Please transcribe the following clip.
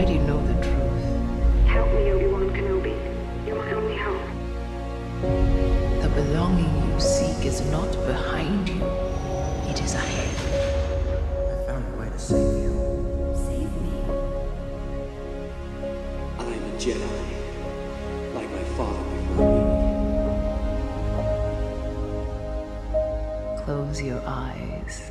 already know the truth. Help me, Obi-Wan Kenobi. You're my only hope. The belonging you seek is not behind you. It is ahead. I found a way to save you. Save me? I'm a Jedi. Like my father before me. Close your eyes.